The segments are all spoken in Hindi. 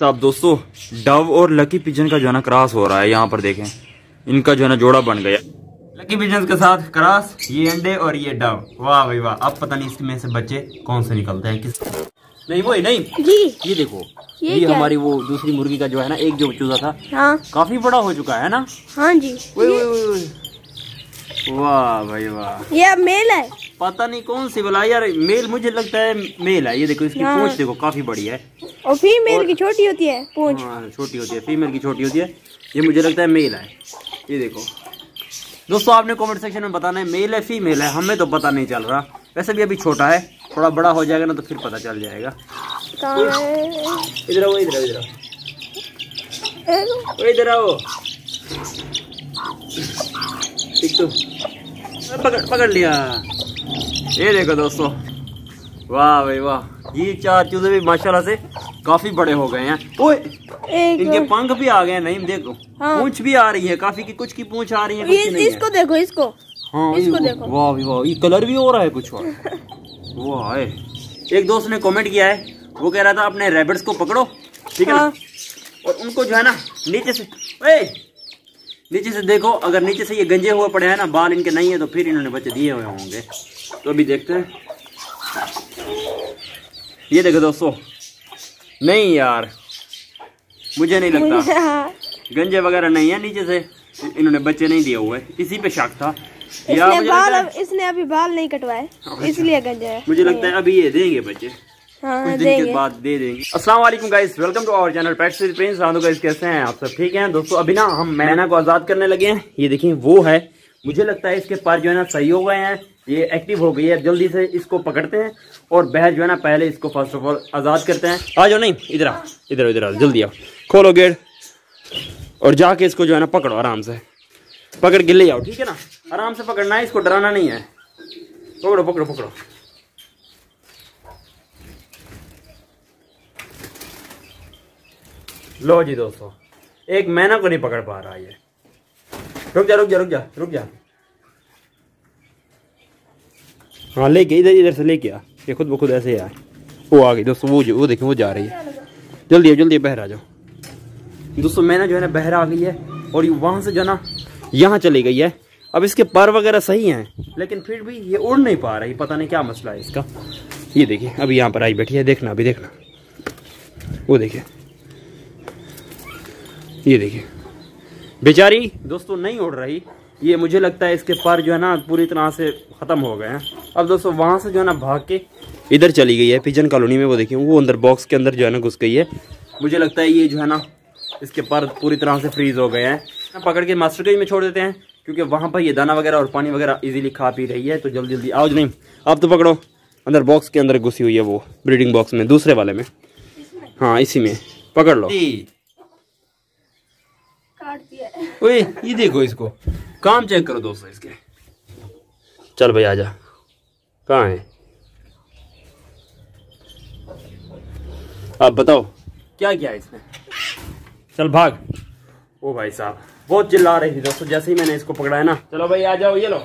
साहब दोस्तों डव और लकी पिजन का जो है ना क्रॉस हो रहा है यहाँ पर देखें। इनका जो है ना जोड़ा बन गया। लकी पिजन के साथ क्रॉस ये अंडे और ये डव। वाह भाई वाह अब पता नहीं इसमें से बच्चे कौन से निकलते हैं किस नहीं वो नहीं। जी। ये देखो ये ये, हमारी वो दूसरी मुर्गी का जो है ना एक जो चूजा था हाँ। काफ़ी बड़ा हो चुका है ना? हाँ जी। वाह भाई वाह। ये मेल है। पता नहीं कौन सी बोला यार मेल मुझे लगता है मेल है। ये देखो इसकी हाँ। पूंछ देखो काफ़ी बड़ी है। और फीमेल की छोटी होती है पूंछ। हाँ छोटी होती है फीमेल की छोटी होती है। ये मुझे लगता है मेल है। ये देखो। दोस्तों आपने कमेंट सेक्शन में बताना है मेल है फीमेल है हमें तो पता नहीं चल रहा। वैसे भी अभी छोटा है थोड़ा बड़ा हो जाएगा ना तो फिर पता चल जाएगा। इधर आओ इधर आओ इधर आओ। इधर आओ। ठीक तो। पकड़ पकड़ लिया। ये देखो दोस्तों। वाह भाई वाह। ये चार चूजे भी माशाल्लाह से काफ़ी बड़े हो गए हैं। ओए इनके पंख भी आ गए हैं नहीं देखो। हाँ। पूंछ भी आ रही है काफ़ी की कुछ की पूछ आ रही है की नहीं इसको देखो इसको। हाँ इसको देखो। वाह भाई वाह ये कलर भी हो रहा है कुछ वाह एक दोस्त ने कमेंट किया है वो कह रहा था अपने रैबिट्स को पकड़ो ठीक है हाँ। और उनको जो है ना नीचे से ए, नीचे से देखो अगर नीचे से ये गंजे हुए पड़े हैं ना बाल इनके नहीं है तो फिर इन्होंने बच्चे दिए हुए होंगे। तो अभी देखते हैं। ये देखो दोस्तों। नहीं यार मुझे नहीं लगता। हाँ। गंजे वगैरह नहीं है नीचे से इन्होंने बच्चे नहीं दिए हुए। इसी पे शक था। इसने बाल अब इसने अभी बाल नहीं कटवाए इसलिए गंजा है। मुझे लगता है अभी ये देंगे बच्चे। हाँ कुछ दिन के बाद दे देंगे। अस्सलाम वालेकुम guys welcome to our channel Prince guys कैसे हैं? आप सब ठीक हैं? दोस्तों अभी ना हम मैना को आज़ाद करने लगे हैं। ये देखिए वो है। मुझे लगता है इसके पर जो है ना सही हो गए हैं। ये एक्टिव हो गई है। जल्दी से इसको पकड़ते हैं और बहर जो है ना, पहले इसको फ़र्स्ट ऑफ़ ऑल आज़ाद करते हैं। आ जाओ, नहीं, इधर आओ, इधर इधर आओ, जल्दी आओ। खोलो गेट और जाके इसको जो है ना, पकड़ो आराम से। पकड़ के ले आओ, ठीक है ना? आराम से पकड़ना है, इसको डराना नहीं है। पकड़ो पकड़ो पकड़ो। लो जी दोस्तों, एक महीना को नहीं पकड़ पा रहा ये। रुक जा रुक जा रुक जा रुक जा। हाँ लेके, इधर इधर से लेके आ। ये खुद ब खुद ऐसे आए वो आ गई, दोस्तों, वो जो वो देखो वो जा रही है। जल्दी जल्दी बहर जाओ। दोस्तों, मैंने जो है ना बहरा आ गई है, और वहाँ से जो ना, यहाँ चली गई है। अब इसके पर वगैरह सही हैं, लेकिन फिर भी ये उड़ नहीं पा रही, पता नहीं क्या मसला है इसका। ये देखिए, अभी यहाँ पर आई बैठी है, देखना, अभी देखना। वो देखिए। ये देखिए। बेचारी, दोस्तों, नहीं उड़ रही। ये मुझे लगता है इसके पर जो है ना पूरी तरह से ख़त्म हो गए हैं। अब दोस्तों वहाँ से जो है ना भाग के इधर चली गई है पिजन कॉलोनी में वो देखिए वो अंदर बॉक्स के अंदर जो है ना घुस गई है। मुझे लगता है ये जो है ना इसके पर पूरी तरह से फ्रीज हो गए हैं। पकड़ के मास्टर केज में छोड़ देते हैं क्योंकि वहाँ पर ये दाना वगैरह और पानी वगैरह इजीली खा पी रही है तो जल्दी जल्दी आओ नहीं। आप तो पकड़ो अंदर बॉक्स के अंदर घुसी हुई है वो ब्रीडिंग बॉक्स में दूसरे वाले में। हाँ इसी में पकड़ लो। काट दिया ओए ये देखो इसको। काम चेक करो दोस्तों इसके। चल भाई आजा। कहाँ है? आप बताओ। क्या किया इसने? चल भाग। ओ भाई साहब बहुत चिल्ला रही थी दोस्तों जैसे ही मैंने इसको पकड़ा है ना। चलो भाई आ जाओ ये लो।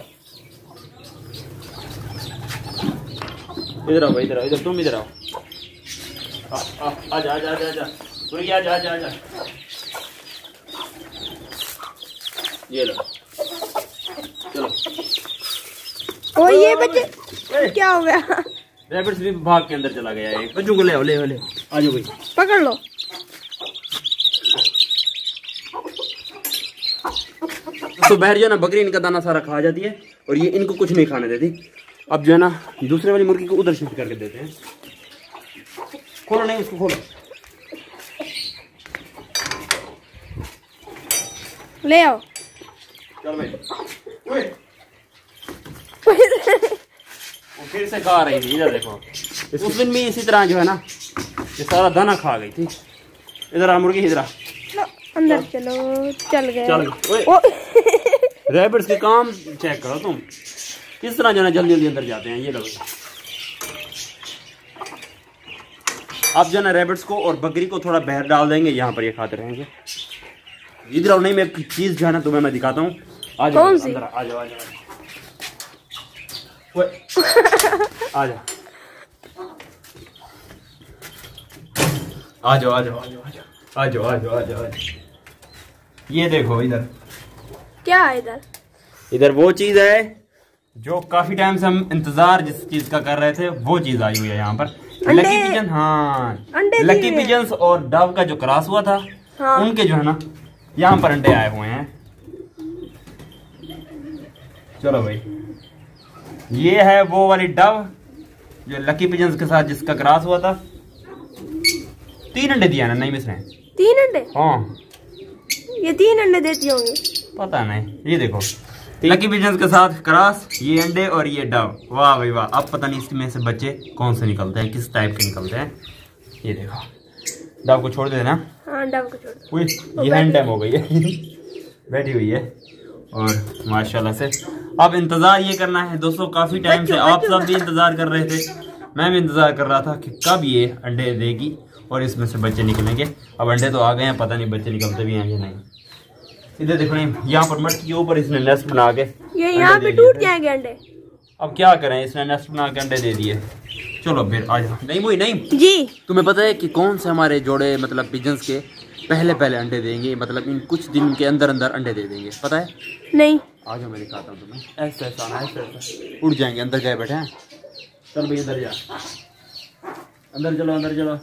इधर आओ भाई इधर आओ इधर तुम इधर आओ। आ, आ, आजा आजा आजा आजा। सुनिए आजा आजा आजा। ये लो चलो ओ ये बच्चे क्या हो गया? रैबिट्स भी भाग के अंदर चला गया है। बच्चों को ले ले ले। आ जाओ भाई। पकड़ लो। तो बहर जो है ना बकरी इनका दाना सारा खा जाती है और ये इनको कुछ नहीं खाने देती। अब जो है ना दूसरे वाली मुर्गी को उधर शिफ्ट करके देते हैं। खोलो नहीं उसको खोलो। ले आओ। चल भाई। वो फिर से खा रही थी इधर देखो। उस दिन भी इसी तरह जो है ना ये सारा दाना खा गई थी। इधर आ मुर्गी इधर अंदर चलो चल गए। चल। रैबिट्स के काम चेक करो तुम। किस तरह जो है जल्दी जल्दी अंदर जाते हैं ये लोग आप जो है ना रैबिट्स को और बकरी को थोड़ा बहर डाल देंगे यहाँ पर ये खाते रहेंगे। इधर और नहीं मैं एक चीज़ जो है ना तुम्हें मैं दिखाता हूँ। आ जाओ अंदर आ जाओ आ जाओ। आ जा आ जाओ आ जाओ आ जाओ आ जाओ। आ जाओ ये देखो इधर। क्या है इधर? इधर वो चीज़ है। जो काफ़ी टाइम से हम इंतज़ार जिस चीज़ का कर रहे थे वो चीज़ आई हुई है यहाँ पर। लकी पिजन हाँ। लकी पिजन और डव का जो क्रॉस हुआ था हाँ। उनके जो है ना यहाँ पर अंडे आए हुए हैं। चलो भाई। ये है वो वाली डव जो लकी पिजन के साथ जिसका क्रॉस हुआ था। तीन अंडे दिया ना नहीं मिस रहे। तीन अंडे? हाँ। ये तीन अंडे देती होंगी। पता नहीं ये देखो। लकी पिजन्स के साथ क्रॉस ये अंडे और ये डव। वाह भाई वाह अब पता नहीं इसमें से बच्चे कौन से निकलते हैं किस टाइप के निकलते हैं। ये देखो डव को छोड़ देना। हाँ को छोड़ ये हैंड टाइम हो गई है। बैठी हुई है। और माशाल्लाह से अब इंतज़ार ये करना है दोस्तों काफ़ी टाइम से आप सब भी इंतज़ार कर रहे थे। मैं भी इंतज़ार कर रहा था कि कब ये अंडे देगी और इसमें से बच्चे निकलेंगे। अब अंडे तो आ गए हैं पता नहीं बच्चे निकलते भी हैं या नहीं। इधर देखो नहीं यहाँ पर मटकी के ऊपर इसने नेस्ट बना के ये यहाँ पे टूट जाएँगे अंडे। अब क्या करें इसने नेस्ट बना के अंडे दे दिए। चलो फिर आ जाओ। नहीं वही नहीं। जी। तुम्हें पता है कि कौन से हमारे जोड़े मतलब पिजन्स के पहले पहले अंडे देंगे? मतलब इन कुछ दिन के अंदर अंदर अंडे दे देंगे पता है? नहीं। आ जाओ मैं दिखाता हूँ तुम्हें ऐसे ऐसा। आना ऐसे ऐसा। उड़ जाएँगे अंदर गए बैठे हैं। चल भाई अंदर जा। अंदर चलो अंदर चलो।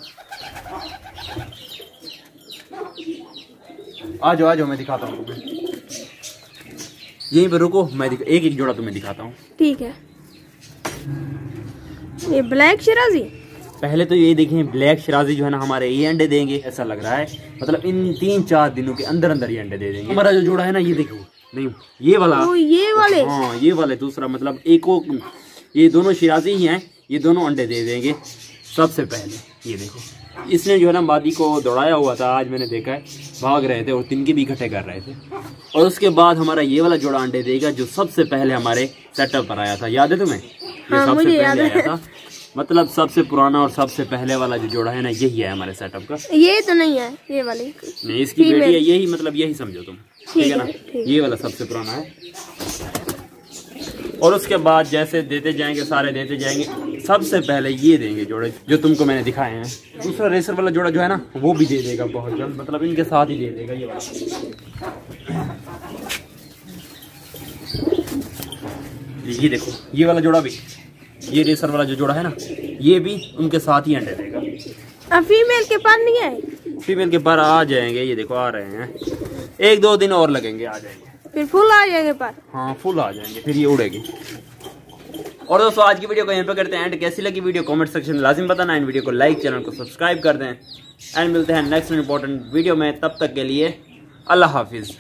आ जाओ आ जाओ मैं दिखाता हूँ तुम्हें। यहीं पर रुको मैं दिखा एक एक जोड़ा तुम्हें दिखाता हूँ। ठीक है। ये ब्लैक शिराजी? पहले तो ये देखें ब्लैक शराजी जो है ना हमारे ये अंडे देंगे ऐसा लग रहा है। मतलब इन तीन चार दिनों के अंदर अंदर ये अंडे दे देंगे। हमारा जो जोड़ा है ना ये देखो। नहीं ये वाला। वो ये वाले। हाँ ये वाले दूसरा मतलब एक वो ये दोनों शिराजी ही हैं ये दोनों अंडे दे देंगे। सबसे पहले ये देखो। इसने जो है ना मादी को दौड़ाया हुआ था आज मैंने देखा है। भाग रहे थे और तिनके भी इकट्ठे कर रहे थे। और उसके बाद हमारा ये वाला जोड़ा अंडे देगा जो सबसे पहले हमारे सेटअप पर आया था। याद है तुम्हें? ये हाँ, सबसे पहले आया था। मतलब सबसे पुराना और सबसे पहले वाला जो जोड़ा है ना यही है हमारे सेटअप का। ये तो नहीं है ये वाली। नहीं इसकी. बेटी है यही मतलब यही समझो तुम। ठीक है ना? ये वाला सबसे पुराना है। और उसके बाद जैसे देते जाएँगे सारे देते जाएँगे। सबसे पहले ये देंगे जोड़े जो तुमको मैंने दिखाए हैं। दूसरा रेसर वाला जोड़ा जो है ना वो भी दे देगा बहुत जल्द। मतलब इनके साथ ही दे देगा ये वाला। ये देखो ये वाला जोड़ा भी ये रेसर वाला जो जोड़ा है ना ये भी उनके साथ ही अंडे देगा। अब फीमेल के पास नहीं है? फीमेल के पर आ जाएँगे ये देखो आ रहे हैं। एक दो दिन और लगेंगे आ जाएँगे। फिर फुल आ जाएँगे पर। हाँ फुल आ जाएँगे फिर ये उड़ेगी। और दोस्तों आज की वीडियो को यहाँ पे करते हैं एंड। कैसी लगी वीडियो कमेंट सेक्शन में लाजिम बताना। एंड वीडियो को लाइक चैनल को सब्सक्राइब कर दें। एंड मिलते हैं नेक्स्ट इंपॉर्टेंट वीडियो में। तब तक के लिए अल्लाह हाफिज़।